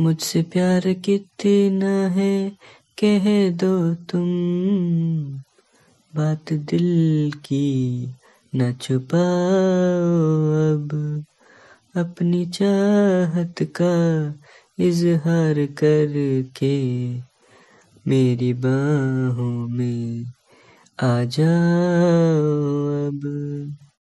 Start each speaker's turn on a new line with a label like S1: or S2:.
S1: मुझसे प्यार कितना है, कह दो तुम। बात दिल की न छुपाओ अब। अपनी चाहत का इजहार करके मेरी बाहों में आ जाओ।